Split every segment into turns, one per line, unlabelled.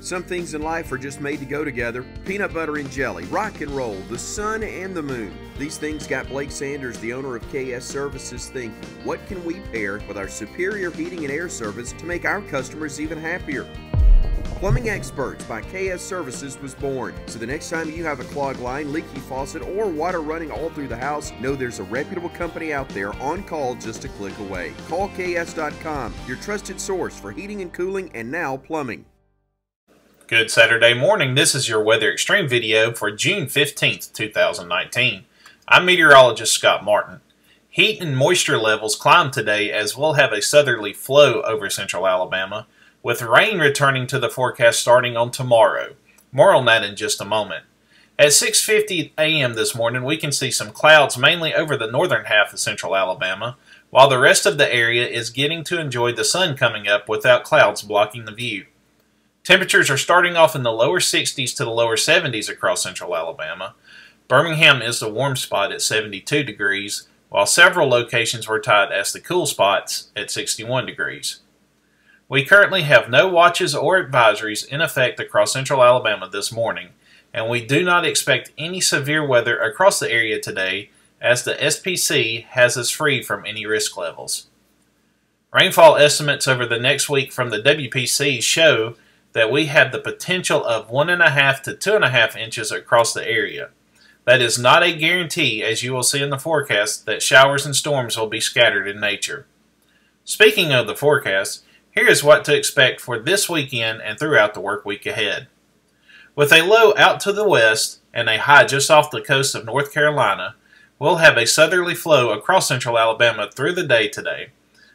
Some things in life are just made to go together. Peanut butter and jelly, rock and roll, the sun and the moon. These things got Blake Sanders, the owner of KS Services, thinking what can we pair with our superior heating and air service to make our customers even happier? Plumbing Experts by KS Services was born. So the next time you have a clogged line, leaky faucet, or water running all through the house, know there's a reputable company out there on call just a click away. Call KS.com, your trusted source for heating and cooling and now plumbing.
Good Saturday morning. This is your Weather Xtreme video for June 15th, 2019. I'm meteorologist Scott Martin. Heat and moisture levels climb today as we'll have a southerly flow over central Alabama with rain returning to the forecast starting on tomorrow. More on that in just a moment. At 6.50 a.m. this morning, we can see some clouds mainly over the northern half of central Alabama, while the rest of the area is getting to enjoy the sun coming up without clouds blocking the view. Temperatures are starting off in the lower 60s to the lower 70s across central Alabama. Birmingham is the warm spot at 72 degrees, while several locations were tied as the cool spots at 61 degrees. We currently have no watches or advisories in effect across central Alabama this morning, and we do not expect any severe weather across the area today as the SPC has us free from any risk levels. Rainfall estimates over the next week from the WPC show that we have the potential of 1.5 to 2.5 inches across the area. That is not a guarantee, as you will see in the forecast, that showers and storms will be scattered in nature. Speaking of the forecast, here is what to expect for this weekend and throughout the work week ahead. With a low out to the west and a high just off the coast of North Carolina, we'll have a southerly flow across central Alabama through the day today.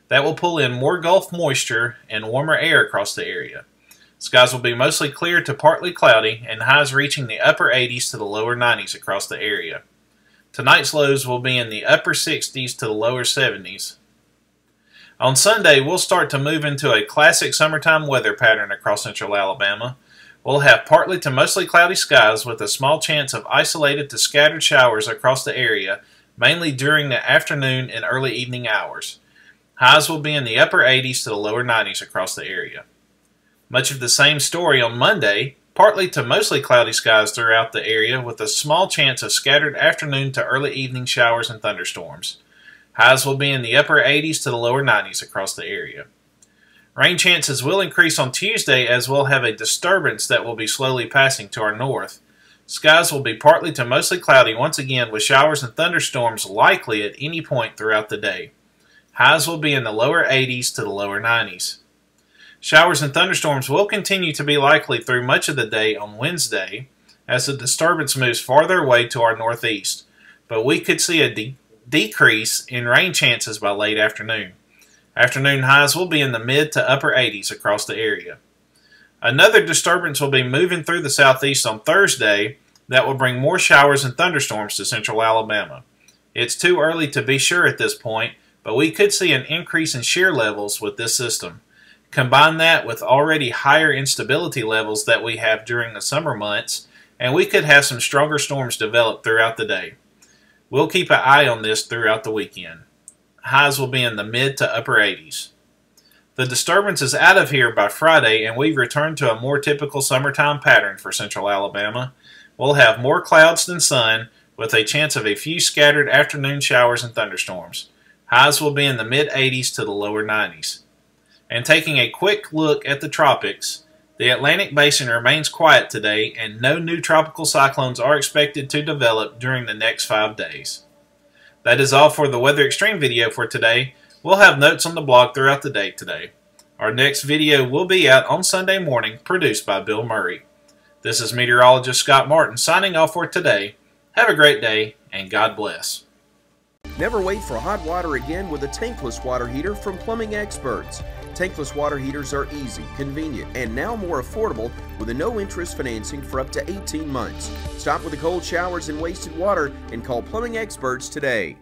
That will pull in more Gulf moisture and warmer air across the area. Skies will be mostly clear to partly cloudy and highs reaching the upper 80s to the lower 90s across the area. Tonight's lows will be in the upper 60s to the lower 70s, on Sunday, we'll start to move into a classic summertime weather pattern across central Alabama. We'll have partly to mostly cloudy skies with a small chance of isolated to scattered showers across the area, mainly during the afternoon and early evening hours. Highs will be in the upper 80s to the lower 90s across the area. Much of the same story on Monday, partly to mostly cloudy skies throughout the area with a small chance of scattered afternoon to early evening showers and thunderstorms. Highs will be in the upper 80s to the lower 90s across the area. Rain chances will increase on Tuesday as we'll have a disturbance that will be slowly passing to our north. Skies will be partly to mostly cloudy once again with showers and thunderstorms likely at any point throughout the day. Highs will be in the lower 80s to the lower 90s. Showers and thunderstorms will continue to be likely through much of the day on Wednesday as the disturbance moves farther away to our northeast, but we could see a de decrease in rain chances by late afternoon. Afternoon highs will be in the mid to upper 80s across the area. Another disturbance will be moving through the southeast on Thursday that will bring more showers and thunderstorms to central Alabama. It's too early to be sure at this point, but we could see an increase in shear levels with this system. Combine that with already higher instability levels that we have during the summer months, and we could have some stronger storms develop throughout the day. We'll keep an eye on this throughout the weekend. Highs will be in the mid to upper 80s. The disturbance is out of here by Friday, and we've returned to a more typical summertime pattern for central Alabama. We'll have more clouds than sun, with a chance of a few scattered afternoon showers and thunderstorms. Highs will be in the mid 80s to the lower 90s. And taking a quick look at the tropics, the Atlantic Basin remains quiet today, and no new tropical cyclones are expected to develop during the next five days. That is all for the Weather Xtreme video for today. We'll have notes on the blog throughout the day today. Our next video will be out on Sunday morning, produced by Bill Murray. This is meteorologist Scott Martin signing off for today. Have a great day, and God bless.
Never wait for hot water again with a tankless water heater from Plumbing Experts. Tankless water heaters are easy, convenient, and now more affordable with a no interest financing for up to 18 months. Stop with the cold showers and wasted water and call Plumbing Experts today.